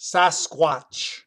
Sasquatch.